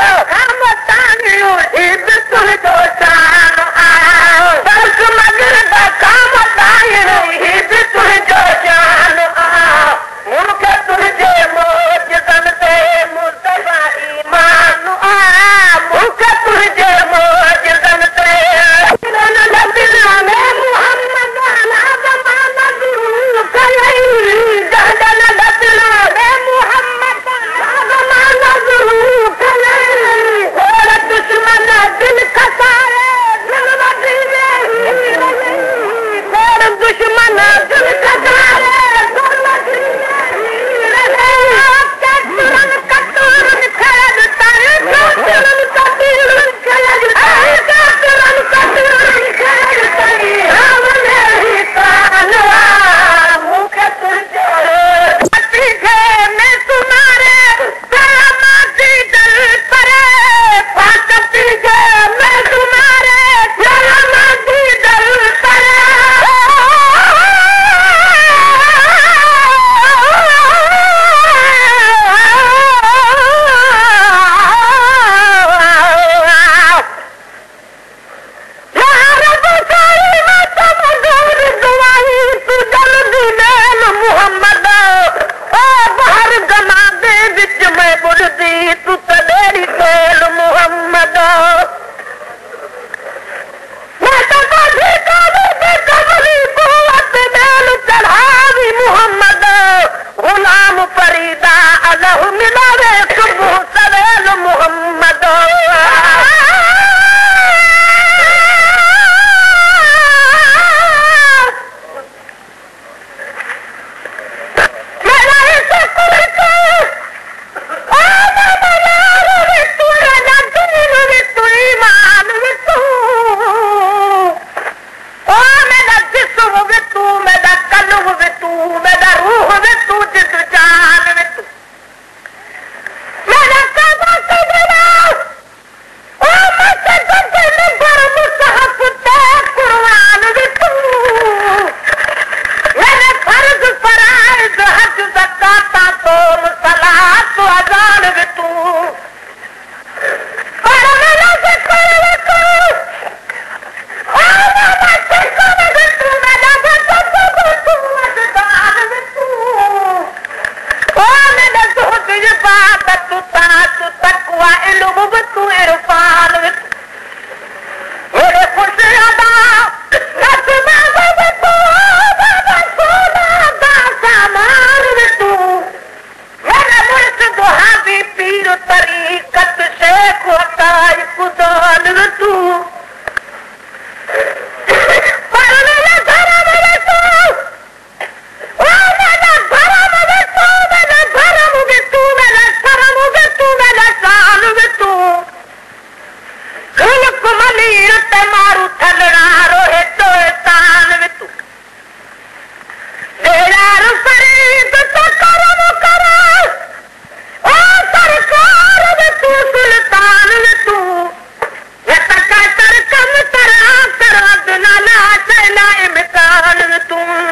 Ramazan, you, Ibn Sultan, पूरा